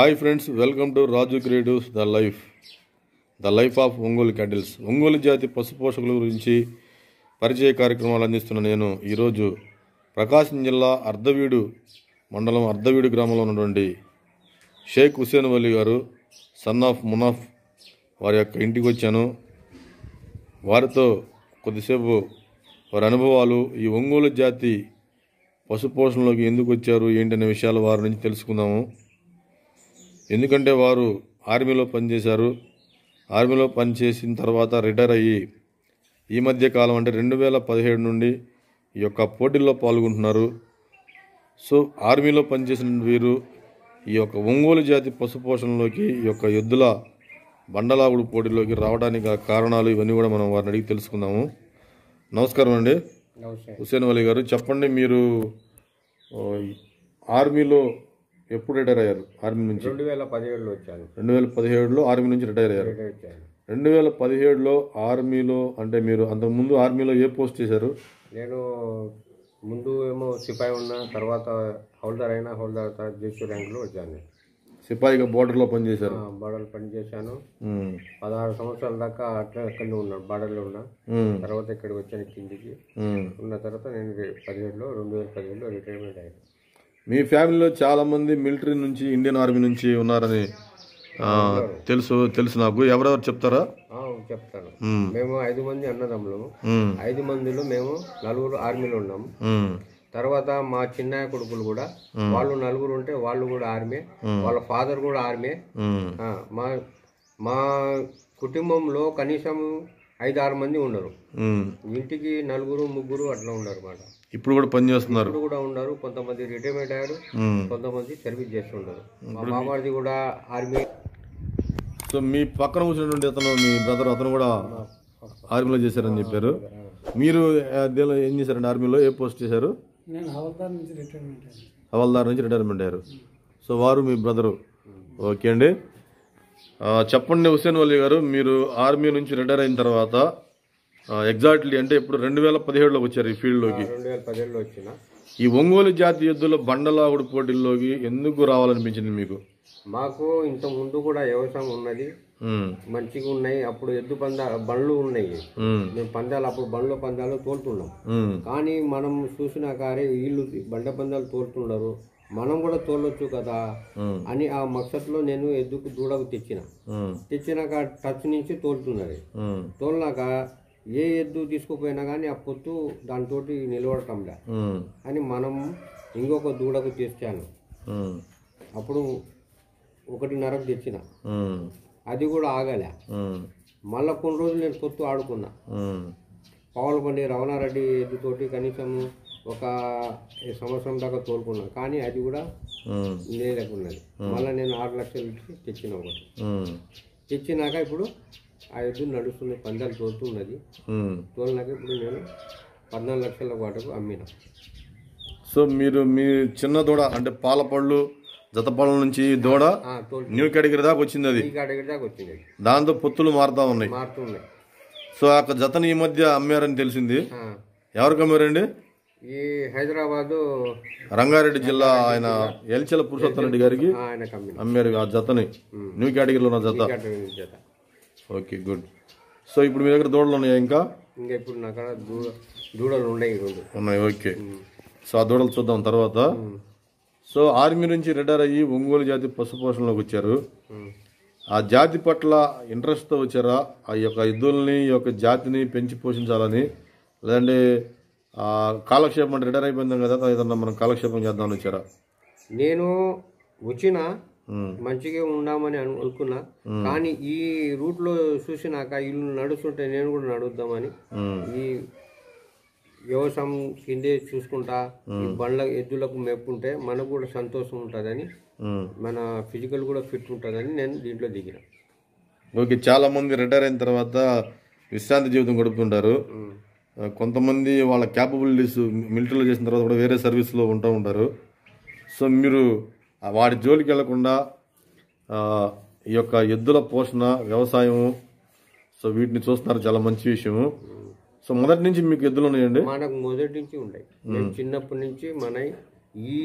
Hi friends welcome to Raju creatives the life the life of Ongole cattles Ongole జాతి పశు పోషకుల గురించి పరిచయ కార్యక్రమాలు అందిస్తున్న నేను ఈరోజు ప్రకాశం జిల్లా అర్ధవీడు మండలం అర్ధవీడు గ్రామంలో ఉన్నటువంటి షేక్ హుసేన్ వలీ గారు సన్ ఆఫ్ మునాఫ్ వారి యొక్క ఇంటికి వచ్చాను. వారితో కొద్దిసేపు వారి అనుభవాలు ఈ ఒంగోలు జాతి పశుపోషణలోకి ఎందుకు వచ్చారు ఏంటనే విషయాలు వారి నుంచి తెలుసుకుందాము. ఎందుకంటే వారు ఆర్మీలో పనిచేశారు. ఆర్మీలో పనిచేసిన తర్వాత రిటైర్ అయ్యి ఈ మధ్య కాలం అంటే రెండు వేల పదిహేడు నుండి ఈ యొక్క పోటీల్లో పాల్గొంటున్నారు. సో ఆర్మీలో పనిచేసిన వీరు ఈ యొక్క ఒంగోలు జాతి పశుపోషణలోకి ఈ యొక్క ఎద్దుల బండలాగుడు పోటీలోకి రావడానికి కారణాలు ఇవన్నీ కూడా మనం వారిని అడిగి తెలుసుకుందాము. నమస్కారం అండి. హుసేన్ వలీ గారు చెప్పండి మీరు ఆర్మీలో ఎప్పుడు రిటైర్ అయ్యారు? ఆర్మీ నుంచి? రెండు వేల పదిహేడులో వచ్చాను. రెండు వేల పదిహేడులో ఆర్మీ నుంచి రిటైర్ అయ్యారు. రిటైర్ వచ్చాను రెండు వేల పదిహేడులో ఆర్మీలో అంటే మీరు అంతకుముందు ఆర్మీలో ఏ పోస్ట్ చేశారు? నేను ముందు ఏమో సిపాయి ఉన్నా తర్వాత హౌల్దార్ అయినా హౌల్దార్ తర్వాత జేసీ ర్యాంకులో వచ్చాను నేను. సిపాయిగా బోర్డర్లో పనిచేశారు. ఆ, బార్డర్లో పనిచేశాను. ఉమ్, పదహారు సంవత్సరాల దాకా అట్లా అక్కడనే ఉన్నాను బార్డర్లో ఉన్నా. ఉమ్, తర్వాత ఇక్కడికి వచ్చాను కిందికి. ఉమ్. ఉన్న తర్వాత నేను పదిహేడులో రెండు వేల పదిహేడులో రిటైర్మెంట్ అయ్యాను. మీ ఫ్యామిలీలో చాలా మంది మిలిటరీ నుంచి ఇండియన్ ఆర్మీ నుంచి ఉన్నారని తెలుసు తెలుసు నాకు. ఎవరెవరు చెప్తారా? చెప్తాను. మేము. ఐదు మంది అన్నదమ్ములు. ఐదు మందిలో మేము నలుగురు ఆర్మీలో ఉన్నాం. ఉమ్, తర్వాత మా చిన్నయ్య కొడుకులు కూడా వాళ్ళు నలుగురు ఉంటే వాళ్ళు కూడా ఆర్మీ వాళ్ళ ఫాదర్ కూడా ఆర్మీ. మా మా కుటుంబంలో కనీసం ఐదు ఆరు మంది ఉండరు. ఇంటికి నలుగురు ముగ్గురు అట్లా ఉండరు అన్నమాట. ఇప్పుడు కూడా పని చేస్తున్నారు. ఇప్పుడు కూడా ఉన్నారు. కొంతమంది రిటైర్మెంట్ అయ్యారు. కొంతమంది సర్వీస్ చేస్తుంటారు. మా కూడా ఆర్మీ సో మీ పక్కన కూర్చున్నటువంటి అతను మీ బ్రదర్ అతను కూడా ఆర్మీలో చేశారని చెప్పారు. మీరు దేనిలో ఏం చేశారండి? ఆర్మీలో ఏ పోస్ట్ చేశారు? నేను హవల్దార్ నుంచి రిటైర్మెంట్ అయ్యాను. హవాల్దార్ నుంచి రిటైర్మెంట్ అయ్యారు. సో వారు మీ బ్రదరు ఓకే అండి. చెప్పండి హుసేన్ వలీ గారు మీరు ఆర్మీ నుంచి రిటైర్ అయిన తర్వాత ఎగ్జాక్ట్లీ అంటే ఇప్పుడు రెండు వేల పదిహేడులోకి వచ్చారు ఈ ఫీల్డ్లోకి. రెండు వేల పదిహేడులో వచ్చిన. ఈ ఒంగోలు జాతి ఎద్దుల బండలాగుడు పోటీల్లోకి ఎందుకు రావాలనిపించింది మీకు? మాకు ఇంత ముందు కూడా వ్యవసాయం ఉన్నది. మంచిగా ఉన్నాయి. అప్పుడు ఎద్దు పందా బండ్లు ఉన్నాయి. మేము. పందాలు అప్పుడు బండ్లో పందాలు తోలుతున్నాం. కానీ మనం చూసిన కారే వీళ్ళు బండ పందాలు తోలుతున్నారు. మనం కూడా తోలొచ్చు కదా అని ఆ మక్సత్లో నేను ఎద్దుకు దూడకు తెచ్చిన. తెచ్చినాక టచ్ నుంచి తోలుతున్నది తోలినాక ఏ ఎద్దు తీసుకుపోయినా కానీ ఆ పొత్తు దానితోటి నిలబడటంలే. అని మనం ఇంకొక దూడకు తెచ్చాను అప్పుడు ఒకటిన్నరకు తెచ్చిన. ఉమ్, అది కూడా ఆగలే. మళ్ళీ కొన్ని రోజులు నేను పొత్తు ఆడుకున్నా. ఉమ్, పావులపల్లి రవణారెడ్డి ఎద్దుతోటి కనీసం ఒక సంవత్సరం దాకా తోలుకున్నా. కానీ అది కూడా ఉమ్, లేకున్నది మళ్ళీ నేను ఆరు లక్షలు ఇచ్చి తెచ్చిన ఒకటి. తెచ్చినాక ఇప్పుడు ఆ ఎద్దు నడుస్తుంది పందాలు తోలుతున్నది. తోలినాక ఇప్పుడు నేను పద్నాలుగు లక్షల వాటకు అమ్మిన. సో మీరు మీ చిన్న దూడ అంటే పాల పళ్ళు జతపళ్ళ నుంచి దూడ న్యూ కేటగిరీ దాకా వచ్చింది అది. ఈ కేటగిరీ దాకా వచ్చింది. దాంతో పొత్తులు మారుతా ఉన్నాయి. మారుతున్నాయి సో ఆ జతని ఈ మధ్య అమ్మారని తెలిసింది. ఎవరికి అమ్మారండి? ఈ హైదరాబాదు రంగారెడ్డి జిల్లా ఆయన ఎల్చెల పురుషోత్తం రెడ్డి గారికి అమ్మారు ఆ జతని. న్యూ కేటగిరీలో ఉన్న జత. Okay good. సో ఇప్పుడు మీ దగ్గర దూడలు ఉన్నాయా ఇంకా? ఇంకా ఇప్పుడు నా కాడ దూడ దూడలు ఉన్నాయి రెండు ఉన్నాయి ఓకే. సో ఆ దూడలు చూద్దాం తర్వాత. సో ఆర్మీ నుంచి రిటైర్ అయ్యి ఒంగోలు జాతి పశుపోషణలోకి వచ్చారు. ఉమ్. ఆ జాతి పట్ల ఇంట్రెస్ట్తో వచ్చారా? ఆ యొక్క ఎద్దుల్ని ఈ యొక్క జాతిని పెంచి పోషించాలని? లేదంటే కాలక్షేపం అంటే రిటైర్ అయిపోయిందాం కదా ఏదన్నా మనం కాలక్షేపం చేద్దామని వచ్చారా? నేను వచ్చిన మంచిగా ఉందామని అను- అనుకున్నా. కానీ ఈ రూట్లో చూసినాక ఇల్లు నడుస్తుంటే నేను కూడా నడుద్దామని ఈ వ్యవసాయం కిందే చూసుకుంటా ఈ బండ్ల ఎద్దులకు మెప్పుంటే మనకు కూడా సంతోషం ఉంటుందని. మన ఫిజికల్ కూడా ఫిట్ ఉంటుందని నేను దీంట్లో దిగిన. ఓకే చాలా మంది రిటైర్ అయిన తర్వాత విశ్రాంతి జీవితం గడుపుతుంటారు. కొంతమంది వాళ్ళ క్యాపబిలిటీస్ మిలిటరీలో చేసిన తర్వాత కూడా వేరే సర్వీస్లో ఉంటూ ఉంటారు. సో మీరు వాటి జోలికి వెళ్ళకుండా ఈ యొక్క ఎద్దుల పోషణ వ్యవసాయము సో వీటిని చూస్తున్నారు చాలా మంచి విషయము. సో మొదటి నుంచి మీకు ఎద్దులు ఉన్నాయండి? మనకు మొదటి నుంచి ఉన్నాయి. మేము. చిన్నప్పటి నుంచి మన ఈ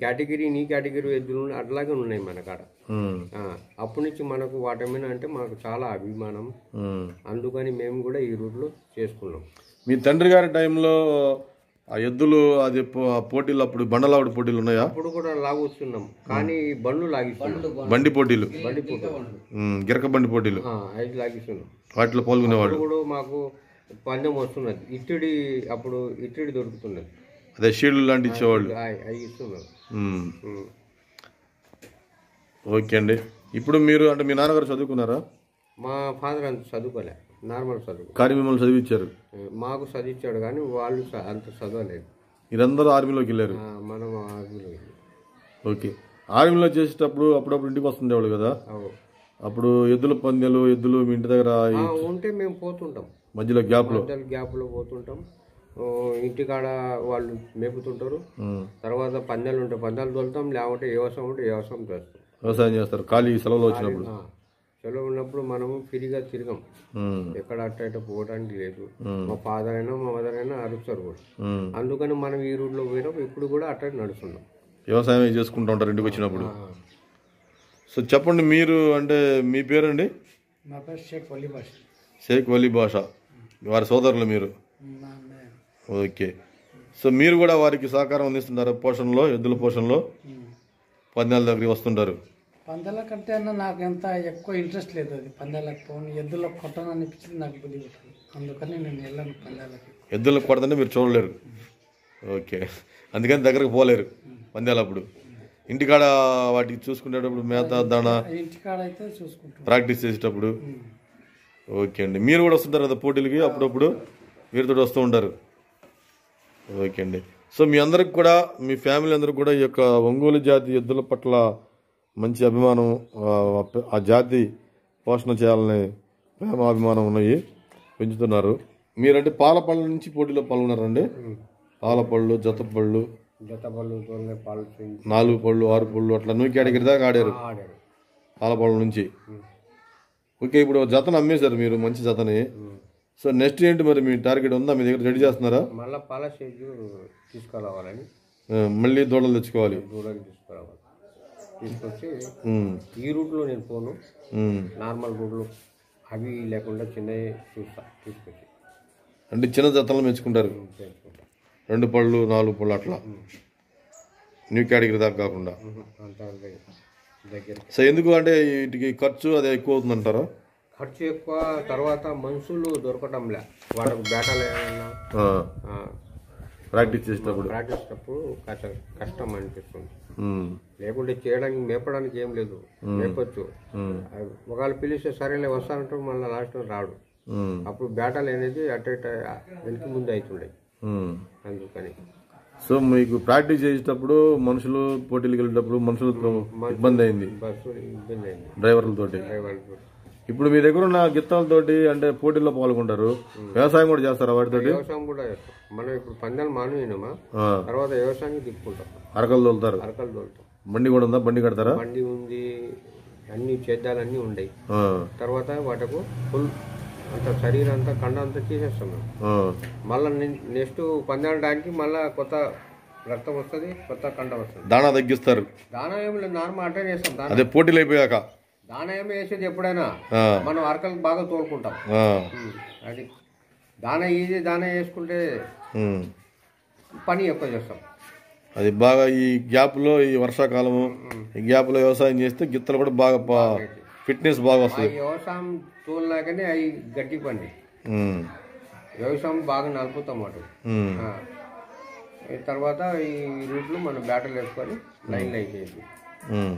కేటగిరీ నీ కేటగిరీ ఎద్దులు అట్లాగే ఉన్నాయి మన కాడ. అప్పటి నుంచి మనకు వాటి మీద అంటే మనకు చాలా అభిమానం. అందుకని మేము కూడా ఈ రూట్లో చేసుకున్నాం. మీ తండ్రి గారి టైంలో ఆ ఎద్దులు అది పోటీలు అప్పుడు బండలావుడి పోటీలు ఉన్నాయా? అప్పుడు కూడా లాగొస్తున్నాం. కానీ బండ్లు లాగిస్తున్నాం. బండి పోటీలు. బండి పూట ఉమ్, గిరక బండి పోటీలు. ఆ, అవి లాగిస్తున్నాం. వాటిలో పాల్గొనేవాళ్ళు. ఇప్పుడు మాకు పందెం వస్తున్నది. ఇట్టడి అప్పుడు ఇట్టడి దొరుకుతున్నది. అదే షీల్డ్ లాంటి ఇచ్చేవాళ్ళు. అవి ఇస్తున్నారు. ఓకే అండి. ఇప్పుడు మీరు అంటే మీ నాన్నగారు చదువుకున్నారా? మా ఫాదర్ అంత చదువుకోలే నార్మల్ చదువు. కానీ మిమ్మల్ని చదివించారు మాకు చదివించాడు కానీ వాళ్ళు చ- అంత చదవలేదు. మీరందరూ ఆర్మీలోకి వెళ్ళారు. ఆ, మనం ఆర్మీలో ఓకే. ఆర్మీలో చేసేటప్పుడు అప్పుడప్పుడు ఇంటికి వస్తుండేవాళ్ళు కదా? అవు. అప్పుడు ఎద్దుల పందెలు ఎద్దులు మీ ఇంటి దగ్గర ఈ ఆ, ఉంటే మేము పోతుంటాం. మధ్యలో గ్యాప్లో మధ్యలో గ్యాప్లో పోతుంటాం. ఓ, ఇంటికాడ వాళ్ళు మేపుతుంటారు. ఉమ్, తర్వాత పందాలు ఉంటాయి పందాలు తోలుతాం లేకుంటే వ్యవసాయం ఉంటే వ్యవసాయం చేస్తాం. వ్యవసాయం చేస్తారు. ఖాళీ సెలవులు వచ్చినప్పుడు. ఆ, సెలవు ఉన్నప్పుడు మనము ఫ్రీగా తిరగం. ఎక్కడ అట్ట ఇట్ట పోవడానికి లేదు. మా ఫాదర్ అయినా మా మదర్ అయినా అరుస్తారు కూడా. అందుకని మనం ఈ రూట్లో పోయినాం ఇప్పుడు కూడా అట్ట నడుస్తున్నాం. వ్యవసాయం చేసుకుంటూ ఉంటారు ఇంటికి వచ్చినప్పుడు. సో చెప్పండి మీరు అంటే మీ పేరండి? నా పేరు షేక్ వలీ భాష. షేక్ వలీ భాష. వారి సోదరులు మీరు? ఓకే. సో మీరు కూడా వారికి సహకారం అందిస్తున్నారు పోషణలో ఎద్దుల పోషణలో. పందాల దగ్గరికి వస్తుంటారు. పందాల కంటే అన్న నాకు ఎంత ఎక్కువ ఇంట్రెస్ట్ లేదు అది. పందాలకు పోను ఎద్దులో కొట్టను అనిపించింది నాకు బుద్ధి అందుకని నేను వెళ్ళాను పందాలకి. ఎద్దులకు కొడతంటే మీరు చూడలేరు. ఓకే. అందుకని దగ్గరకు పోలేరు పందాలప్పుడు. ఇంటికాడ వాటికి చూసుకునేటప్పుడు మేత దాణ ఇంటికాడ అయితే చూసుకుంటాం. ప్రాక్టీస్ చేసేటప్పుడు. ఓకే అండి. మీరు కూడా వస్తుంటారు కదా పోటీలకి అప్పుడప్పుడు? వీరితో వస్తూ ఉంటారు. ఓకే అండి. సో మీ అందరికి కూడా మీ ఫ్యామిలీ అందరికి కూడా ఈ యొక్క ఒంగోలు జాతి ఎద్దుల పట్ల మంచి అభిమానం ఆ, జాతి పోషణ చేయాలనే ప్రేమ అభిమానం ఉన్నాయి పెంచుతున్నారు. మీరంటే పాల పళ్ళ నుంచి పోటీలో పాల్గొన్నారండి? పాల పళ్ళు జత పళ్ళు? జత పళ్ళు నాలుగు పళ్ళు ఆరు పళ్ళు అట్లా నువ్వు కేటగిరి దాకా ఆడారు? ఆడారు. పాల పళ్ళ నుంచి ఓకే ఇప్పుడు జతను అమ్మేశారు మీరు మంచి జతని. సో నెక్స్ట్ ఏంటి మరి మీ టార్గెట్ ఉందా? మీ దగ్గర రెడీ చేస్తున్నారా? మళ్ళీ పాల స్టేజ్ తీసుకురావాలని. మళ్ళీ దూడలు తెచ్చుకోవాలి. దూడలు తీసుకొచ్చి ఈ రూట్లో నేను పోను. నార్మల్ రూట్లో అవి లేకుండా చిన్నవి చూస్తా తీసుకొచ్చి. అంటే చిన్న జతలు మెచ్చుకుంటారు. రెండు పళ్ళు నాలుగు పళ్ళు అట్లా. న్యూ కేటగిరీ దాకా కాకుండా. సో ఎందుకు అంటే వీటికి ఖర్చు అదే ఎక్కువ అవుతుందంటారా? ఖర్చు ఎక్కువ తర్వాత మనుషులు దొరకటంలే. వాళ్ళకు బేటాలు ప్రాక్టీస్ చేసేటప్పుడు. ప్రాక్టీస్ అప్పుడు కష్ట అనిపిస్తుంది. లేకుంటే చేయడానికి మేపడానికి ఏం లేదు. మేపొచ్చు. ఒకవేళ పిలిస్తే సరేలే వస్తానంటాడు మళ్ళీ లాస్ట్ రాడు. అప్పుడు బేటాలు అనేది అట్ట ఇట్ట వెనక ముందు అవుతుండే. అందుకని. సో మీకు ప్రాక్టీస్ చేసేటప్పుడు మనుషులు పోటీలకు వెళ్ళేటప్పుడు మనుషులతో ఇబ్బంది అయింది? బస్సు ఇబ్బంది అయింది. డ్రైవర్లతోటి డ్రైవర్లు ఇప్పుడు మీ దగ్గర ఉన్న గిత్తలతోటి అంటే పోటీల్లో పాల్గొంటారు. వ్యవసాయం కూడా చేస్తారా వాటితోటి వ్యవసాయం కూడా చేస్తాం. మనం ఇప్పుడు పందాలు మానవినమా ఆ, తర్వాత వ్యవసాయానికి తిప్పుకుంటాం అరకలు తోలుతారు. అరకలు తోలుతాం. బండి కూడా ఉందా? బండి కడతారా? బండి ఉంది. అన్ని చేద్దాలన్నీ ఉండయి తర్వాత వాటకు ఫుల్ అంత శరీరం అంతా కండ అంతా తీసేస్తాం మేము ఆ, మళ్ళీ నెక్స్ట్ పందాడడానికి మళ్ళీ కొత్త రక్తం వస్తుంది కొత్త కండ వస్తుంది. దాణా తగ్గిస్తారు. దానా ఏం లేదు నార్మల్ అటెండ్ చేస్తాం అదే పోటీలు అయిపోయాక. దానా ఏమి వేసేది ఎప్పుడైనా. మనం అరకలు బాగా తోలుకుంటాం. అది దానా ఈజీ దానా వేసుకుంటే. పని ఎక్కువ చేస్తాం. అది బాగా ఈ గ్యాప్లో ఈ వర్షాకాలము ఈ గ్యాప్లో వ్యవసాయం చేస్తే గిత్తలు కూడా బాగా ఫిట్నెస్ బాగా వస్తుంది. వ్యవసాయం తోలినాకనే అవి గట్టి ఉమ్, వ్యవసాయం బాగా నలుపుతాం అటు. ఈ తర్వాత ఈ రూట్లో మనం బ్యాటలు వేసుకొని లైన్ ఉమ్.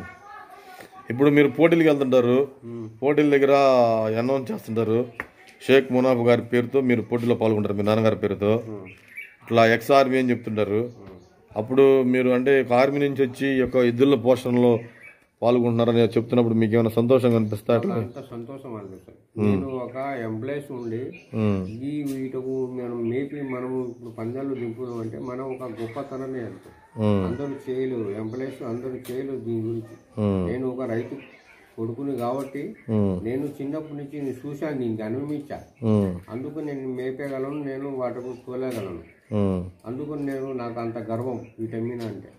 ఇప్పుడు మీరు పోటీలకు వెళ్తుంటారు. పోటీల దగ్గర అనౌన్స్ చేస్తుంటారు. షేక్ మునాఫ్ గారి పేరుతో మీరు పోటీలో పాల్గొంటారు మీ నాన్నగారి పేరుతో. ఇట్లా ఎక్స్ ఆర్మీ అని చెప్తుంటారు. అప్పుడు మీరు అంటే ఆర్మీ నుంచి వచ్చి యొక్క ఎద్దుల పోషణలో పాల్గొంటున్నారని చెప్తున్నప్పుడు మీకు ఏమైనా సంతోషంగా అనిపిస్తా అట్లా? అంత సంతోషం అనిపిస్తుంది. నేను ఒక ఎంప్లాయీస్ ఉండి ఈ వీటకు మనం మేపి మనము ఇప్పుడు పందాలు దింపుదాం అంటే మనం ఒక గొప్పతనమే ఉమ్, అందరూ చేయలేరు. ఎంప్లాయీస్ అందరూ చేయలేరు దీని గురించి. నేను ఒక రైతు కొడుకుని కాబట్టి నేను చిన్నప్పటి నుంచి నేను చూశాను దీనికి అనుభవించా. అందుకు నేను మేపేయగలను నేను వాటికి తోలేగలను అందుకు నేను నాకు అంత గర్వం వీటమ్మిన అంటే.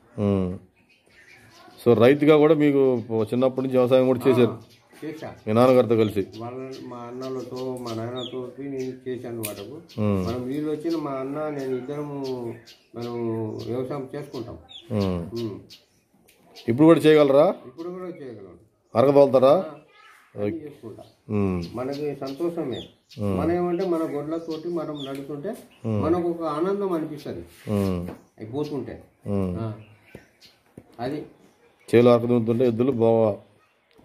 సో రైతుగా కూడా మీకు చిన్నప్పటి నుంచి వ్యవసాయం కూడా చేశారు? చేశా. మీ నాన్నగారితో కలిసి? వాళ్ళ మా అన్నలతో మా నాన్నతో నేను చేశాను వాటకు. మనం వీళ్ళు వచ్చిన మా అన్న నేను ఇద్దరము మనం వ్యవసాయం చేసుకుంటాం. ఇప్పుడు కూడా చేయగలరా? ఇప్పుడు కూడా చేయగలం ఉమ్. మనకి సంతోషమే. మనం ఏమంటే మన గొడ్లతోటి మనం నడుస్తుంటే మనకు ఒక ఆనందం అనిపిస్తుంది. అవి పోతుంటే. అది. చేలు అరకదుంటుంటే ఎద్దులు బాగా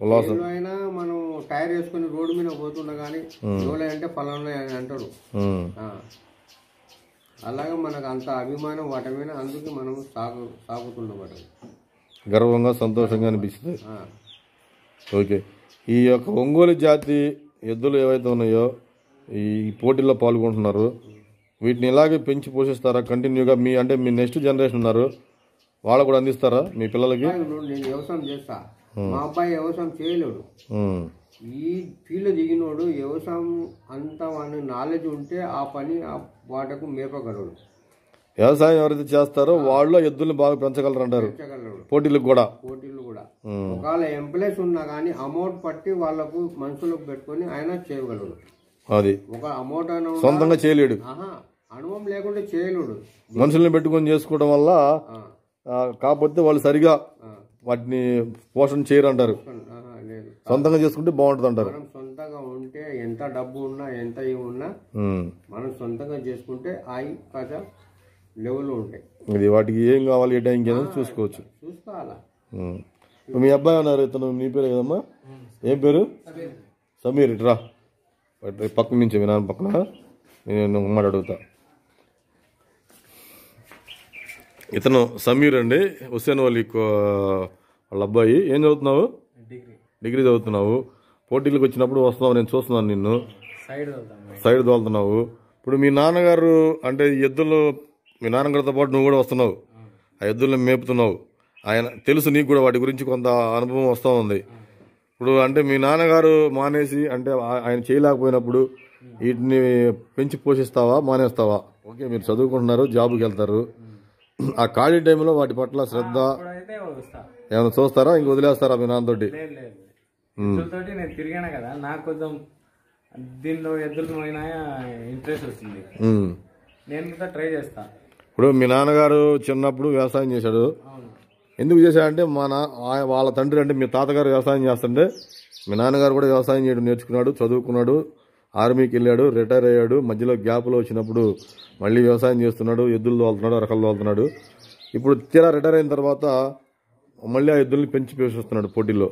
ఉల్లాసం. అయినా మనం టైర్ వేసుకొని రోడ్డు మీద పోతున్నా కానీ ఎవరు అంటే ఫలానా అని. ఆ. అలాగే మనకు అంత అభిమానం వాటి మీద అందుకే మనం సాగు సాగుతున్నాం వాటి గర్వంగా సంతోషంగా అనిపిస్తుంది. ఓకే. ఈ యొక్క ఒంగోలు జాతి ఎద్దులు ఏవైతే ఉన్నాయో ఈ పోటీల్లో పాల్గొంటున్నారు వీటిని ఇలాగే పెంచి పోషిస్తారా? కంటిన్యూగా మీ అంటే మీ నెక్స్ట్ జనరేషన్ ఉన్నారు వాళ్ళు కూడా అందిస్తారా మీ పిల్లలకి? నేను వ్యవసాయం చేస్తా. మా అబ్బాయి వ్యవసాయం చేయలేడు. ఉమ్. ఈ ఫీల్డ్ దిగినోడు వ్యవసాయం అంత వాడిని నాలెడ్జ్ ఉంటే ఆ పని ఆ వాటకు మేపగలడు. వ్యవసాయం ఎవరైతే చేస్తారో వాళ్ళు ఎద్దుల్ని బాగా పెంచగలరు అంటారు పెంచగలడు. పోటీలకు కూడా. పోటీలు. ఒకవేళ ఎంప్లాయీస్ ఉన్నా కానీ అమౌంట్ పట్టి వాళ్ళకు మనుషులకు పెట్టుకొని ఆయన చేయగలడు. అది. ఒక అమౌంట్ సొంతంగా చేయలేడు. అనుభవం లేకుంటే చేయలేడు. మనుషుల్ని పెట్టుకొని చేసుకోవడం వల్ల కాకపోతే వాళ్ళు సరిగా వాటిని పోషణ చేయరు అంటారు ఆహా, లేదు. సొంతంగా చేసుకుంటే బాగుంటుంది అంటారు మనం సొంతంగా ఉంటే ఎంత డబ్బు ఉన్నా ఎంత ఇవి ఉన్నా. మనం సొంతంగా చేసుకుంటే అవి కాజా లెవెల్ ఉంటాయి. ఇది వాటికి ఏం కావాలి ఏ టైంకి చూసుకోవచ్చు. చూసుకోవాలా? మీ అబ్బాయి ఉన్నారు ఇతను నీ పేరు కదమ్మా ఏం పేరు? సమీర్ ఇట్రా ఇటు పక్క నుంచి మీ నాన్న పక్కన. నేను మాట అడుగుతా. ఇతను సమీర్ అండి. హుస్సేన్ వాళ్ళ వాళ్ళ అబ్బాయి. ఏం చదువుతున్నావు? డిగ్రీ. చదువుతున్నావు. పోటీలకు వచ్చినప్పుడు వస్తున్నావు నేను చూస్తున్నాను నిన్ను. సైడ్ సైడ్ తోలుతున్నావు. ఇప్పుడు మీ నాన్నగారు అంటే ఎద్దులు మీ నాన్నగారితో పాటు నువ్వు కూడా వస్తున్నావు. ఆ ఎద్దుల్ని మేపుతున్నావు. ఆయన తెలుసు నీకు కూడా వాటి గురించి కొంత అనుభవం వస్తూ ఉంది. ఇప్పుడు అంటే మీ నాన్నగారు మానేసి అంటే ఆయన చేయలేకపోయినప్పుడు వీటిని పెంచి పోషిస్తావా మానేస్తావా? ఓకే మీరు చదువుకుంటున్నారు జాబ్కి వెళ్తారు. ఆ ఖాళీ టైంలో వాటి పట్ల శ్రద్ధ ఏమైనా చూస్తారా? ఇంక వదిలేస్తారా మీ నాన్నతోటి? లేదు లేదు ఎద్దులతోటి నేను తిరిగాను కదా నాకు కొంచెం దీనిలో ఎద్దులు పోయినా ఇంట్రెస్ట్ వచ్చింది. ఉమ్. నేను కూడా ట్రై చేస్తా. ఇప్పుడు మీ నాన్నగారు చిన్నప్పుడు వ్యవసాయం చేశాడు. ఎందుకు చేశాడంటే మా నా వాళ్ళ తండ్రి అంటే మీ తాతగారు వ్యవసాయం చేస్తుంటే మీ నాన్నగారు కూడా వ్యవసాయం చేయడం నేర్చుకున్నాడు చదువుకున్నాడు ఆర్మీకి వెళ్ళాడు రిటైర్ అయ్యాడు మధ్యలో గ్యాప్లో వచ్చినప్పుడు మళ్ళీ వ్యవసాయం చేస్తున్నాడు ఎద్దులు తోలుతున్నాడు రకలు తోలుతున్నాడు. ఇప్పుడు తీరా రిటైర్ అయిన తర్వాత మళ్ళీ ఆ ఎద్దుల్ని పెంచి పేసిస్తున్నాడు పోటీలో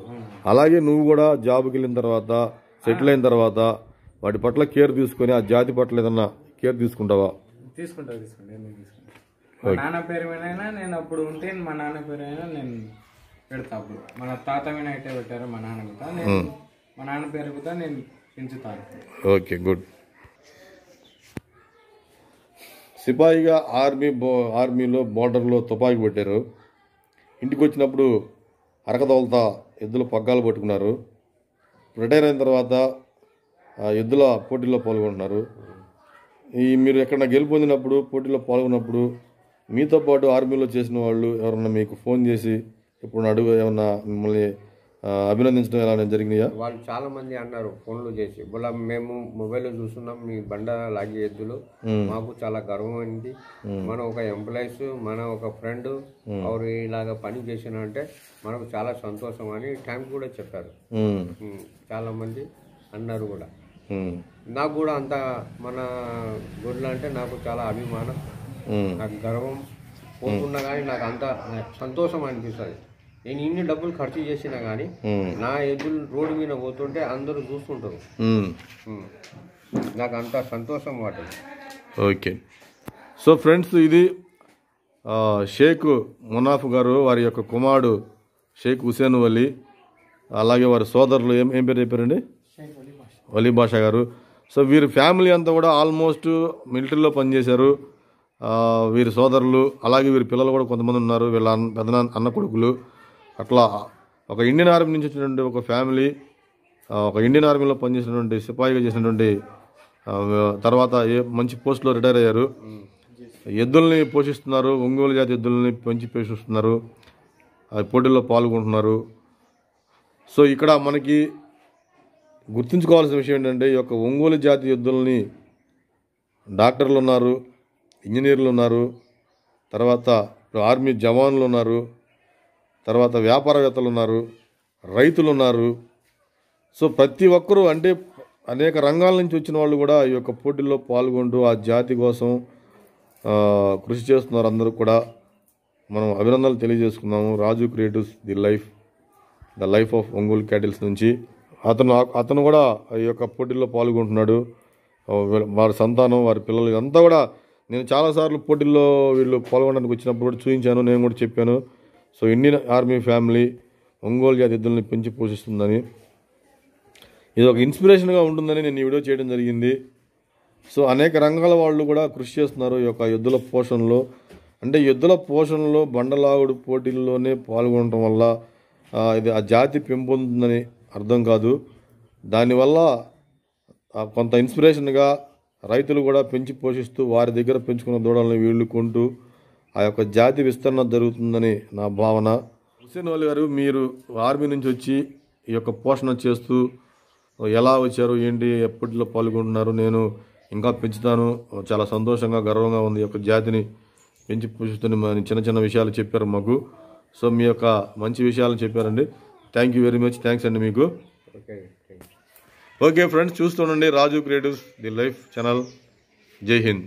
అలాగే నువ్వు కూడా జాబ్కి వెళ్ళిన తర్వాత సెటిల్ అయిన తర్వాత వాటి పట్ల కేర్ తీసుకొని ఆ జాతి పట్ల ఏదన్నా కేర్ తీసుకుంటావా? తీసుకుంటా తీసుకుంటా. మా నాన్న పేరు మీద నేను అప్పుడు ఉంటే మా నాన్న పేరు అయినా నేను పెడతా అప్పుడు. మన తాత మీద అయితే పెట్టారు మా నాన్న కూడా నేను మా నాన్న పేరు కూడా నేను పెంచుతాను. ఓకే గుడ్ సిపాయిగా ఆర్మీ బో ఆర్మీలో బోర్డర్లో తుపాకీ పెట్టారు ఇంటికి వచ్చినప్పుడు అరకదోలత ఎద్దుల పగ్గాలు పట్టుకున్నారు. రిటైర్ అయిన తర్వాత ఆ ఎద్దుల పోటీలో పాల్గొంటున్నారు. ఈ మీరు ఎక్కడన్నా గెలుపొందినప్పుడు పోటీలో పాల్గొన్నప్పుడు మీతో పాటు ఆర్మీలో చేసిన వాళ్ళు ఎవరన్నా మీకు ఫోన్ చేసి ఇప్పుడు అడుగు ఏమన్నా మిమ్మల్ని అభినందించడం ఎలా జరిగినాయా? వాళ్ళు చాలా మంది అన్నారు ఫోన్లు చేసి. బులా మేము మొబైల్లో చూస్తున్నాం మీ బండ లాగే ఎద్దులు. మాకు చాలా గర్వమైంది. మన ఒక ఎంప్లాయీస్ మన ఒక ఫ్రెండ్ ఎవరు ఇలాగ పని చేసిన అంటే మనకు చాలా సంతోషం అని టైం కూడా చెప్పారు. చాలా మంది అన్నారు కూడా. నాకు కూడా అంత మన గుడ్లు అంటే నాకు చాలా అభిమానం. నాకు గర్వం పోతున్నా కానీ నాకు అంత సంతోషం అనిపిస్తుంది. నేను ఇన్ని డబ్బులు ఖర్చు చేసినా కానీ. నా ఎద్దులు రోడ్డు మీద పోతుంటే అందరూ చూస్తుంటారు. నాకు అంత సంతోషం వాటి ఓకే. సో ఫ్రెండ్స్ ఇది షేక్ మునాఫ్ గారు వారి యొక్క కుమారుడు షేక్ హుసేన్ వలి అలాగే వారి సోదరులు ఏం ఏం పేరు చెప్పారండి? వలీ బాషా గారు. సో వీరి ఫ్యామిలీ అంతా కూడా ఆల్మోస్ట్ మిలిటరీలో పనిచేశారు. వీరి సోదరులు అలాగే వీరి పిల్లలు కూడా కొంతమంది ఉన్నారు. వీళ్ళ అన్న పెద్ద అన్న కొడుకులు. అట్లా ఒక ఇండియన్ ఆర్మీ నుంచి వచ్చినటువంటి ఒక ఫ్యామిలీ ఒక ఇండియన్ ఆర్మీలో పనిచేసినటువంటి సిపాయిగా చేసినటువంటి తర్వాత ఏ మంచి పోస్టులో రిటైర్ అయ్యారు. ఎద్దుల్ని పోషిస్తున్నారు. ఒంగోలు జాతి ఎద్దుల్ని పెంచి పోషిస్తున్నారు. ఆ పోటీల్లో పాల్గొంటున్నారు. సో ఇక్కడ మనకి గుర్తుంచుకోవాల్సిన విషయం ఏంటంటే ఈ యొక్క ఒంగోలు జాతి ఎద్దుల్ని డాక్టర్లు ఉన్నారు. ఇంజనీర్లు ఉన్నారు తర్వాత ఇప్పుడు ఆర్మీ జవాన్లు ఉన్నారు తర్వాత వ్యాపారవేత్తలు ఉన్నారు రైతులు ఉన్నారు. సో ప్రతి ఒక్కరూ అంటే అనేక రంగాల నుంచి వచ్చిన వాళ్ళు కూడా ఈ యొక్క పోటీల్లో పాల్గొంటూ ఆ జాతి కోసం కృషి చేస్తున్నారు అందరూ కూడా. మనం అభినందనలు తెలియజేసుకున్నాము Raju creatives the life the life of Ongole cattles నుంచి. అతను అతను కూడా ఈ యొక్క పోటీల్లో పాల్గొంటున్నాడు. వారి సంతానం వారి పిల్లలు అంతా కూడా నేను చాలాసార్లు పోటీల్లో వీళ్ళు పాల్గొనడానికి వచ్చినప్పుడు కూడా చూపించాను నేను కూడా చెప్పాను. So Indian army family Ongole జాతి ఎద్దుల్ని పెంచి పోషిస్తుందని. ఇది ఒక ఇన్స్పిరేషన్గా ఉంటుందని నేను ఈ వీడియో చేయడం జరిగింది. సో అనేక రంగాల వాళ్ళు కూడా కృషి చేస్తున్నారు ఈ యొక్క ఎద్దుల పోషణలో. అంటే ఎద్దుల పోషణలో బండలాగుడు పోటీల్లోనే పాల్గొనడం వల్ల ఇది ఆ జాతి పెంపొందుతుందని అర్థం కాదు. దానివల్ల కొంత ఇన్స్పిరేషన్గా రైతులు కూడా పెంచి పోషిస్తూ వారి దగ్గర పెంచుకున్న దూడలను వీళ్ళు కొంటూ ఆ యొక్క జాతి విస్తరణ జరుగుతుందని నా భావన. హుసేన్ అలీ గారు మీరు ఆర్మీ నుంచి వచ్చి ఈ యొక్క పోషణ చేస్తూ ఎలా వచ్చారు ఏంటి ఎప్పటిలో పాల్గొంటున్నారు నేను ఇంకా పెంచుతాను. చాలా సంతోషంగా గర్వంగా ఉంది యొక్క జాతిని పెంచి పోషిస్తున్న మన చిన్న చిన్న విషయాలు చెప్పారు మాకు. సో మీ యొక్క మంచి విషయాలు చెప్పారండి. Thank you very much thanks అండి మీకు. Okay okay friends చూస్తుండండి Raju creatives the life channel. Jai Hind.